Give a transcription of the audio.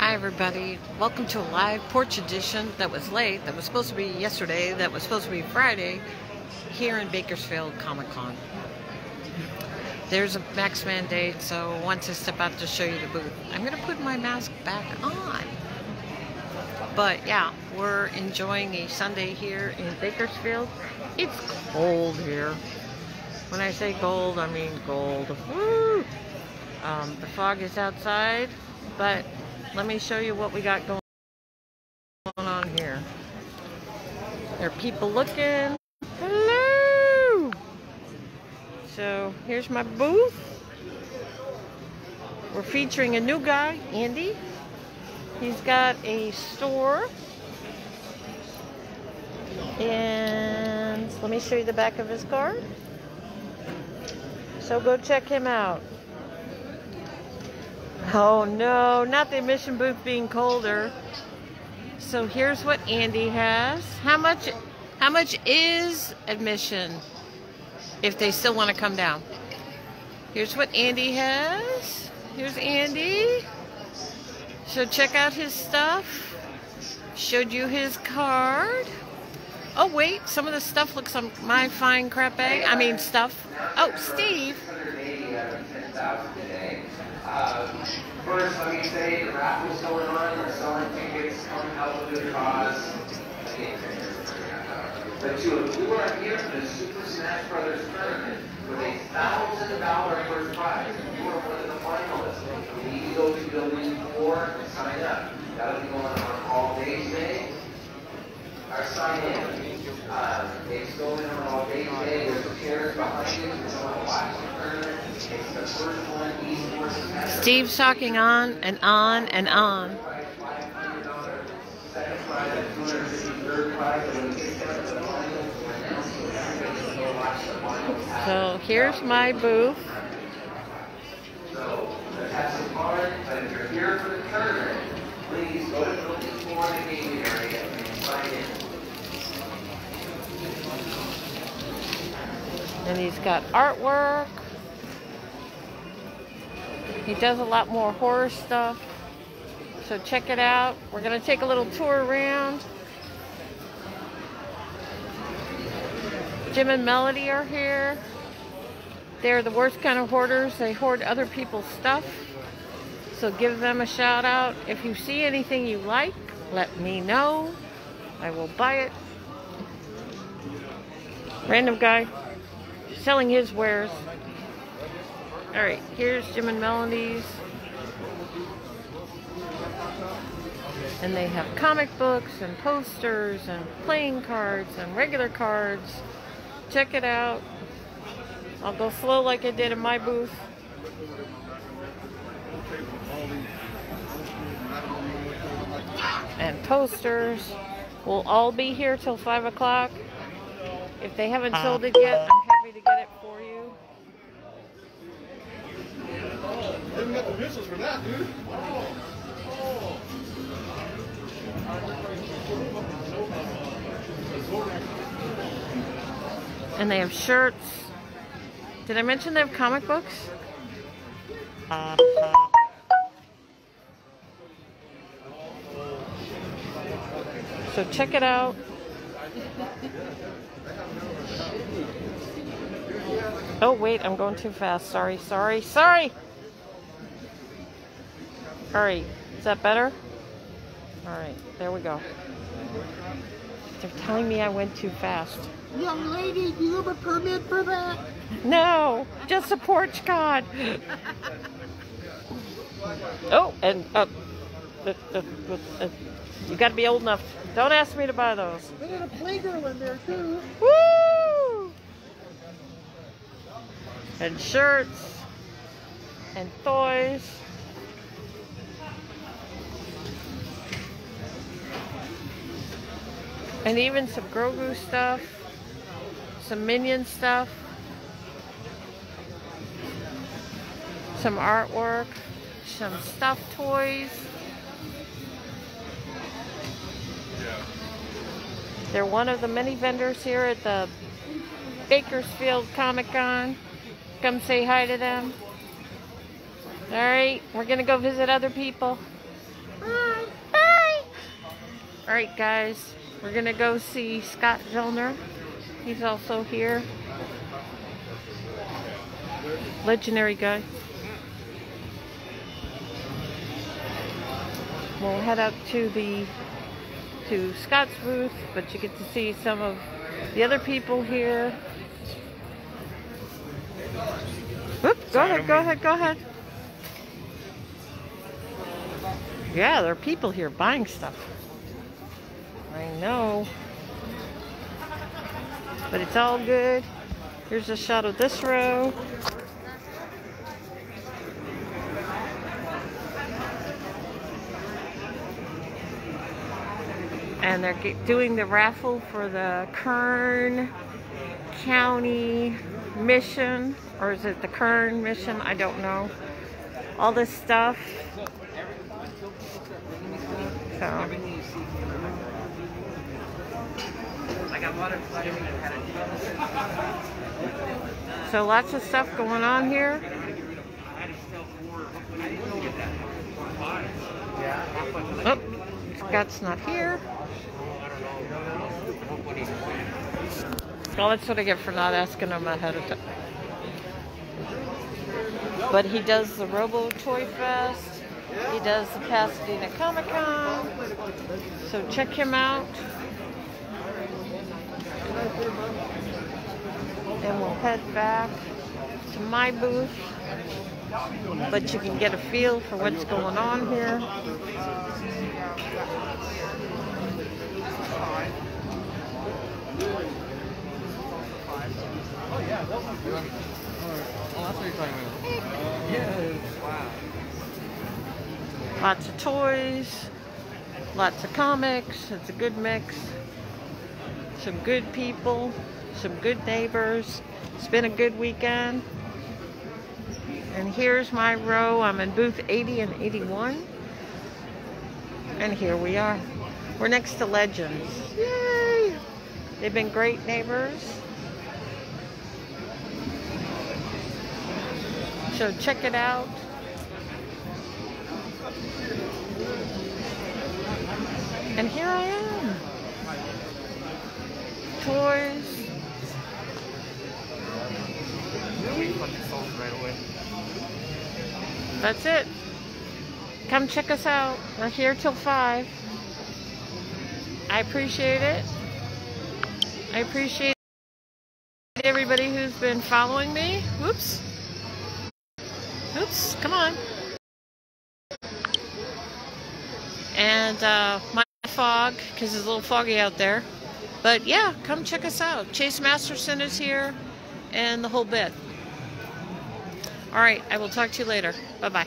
Hi everybody, welcome to a live porch edition that was late, that was supposed to be yesterday, that was supposed to be Friday, here in Bakersfield Comic Con. There's a max mandate, so once I step out to show you the booth, I'm going to put my mask back on. But yeah, we're enjoying a Sunday here in Bakersfield. It's cold here. When I say cold, I mean cold. Um, the fog is outside, but let me show you what we got going on here. There are people looking. Hello! So here's my booth. We're featuring a new guy, Andy. He's got a store. And let me show you the back of his card. So go check him out. Oh no, not the admission booth being colder. So here's what Andy has. How much how much is admission if they still want to come down? Here's what Andy has. Here's Andy. So check out his stuff. Showed you his card. Oh wait, some of the stuff looks like my fine crepe. I mean stuff. Oh, Steve. Um, first, let me say the raffle's going on. We're selling tickets. Come help a good cause. But two, we are here for the Super Smash Brothers tournament with a thousand dollar first prize. You are one of the finalists. You need to go to building four and sign up. That'll be going on all day today. Our sign in. Uh, it's going on all day today. There's chairs behind you. You want to watch the tournament, it's the first one. Steve's talking on and on and on. So here's my booth. So if you're here for the please go to the area and. And he's got artwork. He does a lot more horror stuff. So check it out. We're going to take a little tour around. Jim and Melody are here. They're the worst kind of hoarders. They hoard other people's stuff. So give them a shout out. If you see anything you like, let me know. I will buy it. Random guy selling his wares. All right, here's Jim and Melody's. And they have comic books and posters and playing cards and regular cards. Check it out. I'll go slow like I did in my booth. And posters. We'll all be here till 5 o'clock. If they haven't sold it yet, I'm happy to get it for you. Didn't get the whistles for that, dude. And they have shirts. Did I mention they have comic books? So check it out. Oh, wait, I'm going too fast. Sorry, sorry, sorry. All right, is that better? All right, there we go. They're telling me I went too fast. Young lady, do you have a permit for that? No, just a porch cod. Oh, and uh, uh, uh, uh, you got to be old enough. Don't ask me to buy those. They had a playgirl in there too. Woo! And shirts and toys. And even some Grogu stuff, some Minion stuff, some artwork, some stuffed toys. They're one of the many vendors here at the Bakersfield Comic Con. Come say hi to them. All right, we're gonna go visit other people. Bye. Bye. All right, guys. We're going to go see Scott Zellner. He's also here. Legendary guy. We'll head up to the to Scott's booth, but you get to see some of the other people here. Whoop, go ahead, go ahead, go ahead. Yeah, there are people here buying stuff. I know. But it's all good. Here's a shot of this row. And they're doing the raffle for the Kern County Mission. Or is it the Kern Mission? I don't know. All this stuff. So. So lots of stuff going on here. Oh, Scott's not here. Well, that's what I get for not asking him ahead of time. But he does the Robo Toy Fest. He does the Pasadena Comic Con. So check him out. Then we'll head back to my booth. But you can get a feel for what's going on here. Lots of toys, lots of comics. It's a good mix. Some good people, some good neighbors. It's been a good weekend. And here's my row. I'm in booth 80 and 81. And here we are. We're next to Legends. Yay! They've been great neighbors. So check it out. And here I am. Toys. That's it. Come check us out. We're here till 5. I appreciate it. I appreciate everybody who's been following me. Whoops. Oops, come on. And uh, my fog, because it's a little foggy out there. But yeah, come check us out. Chase Masterson is here and the whole bit. All right, I will talk to you later. Bye bye.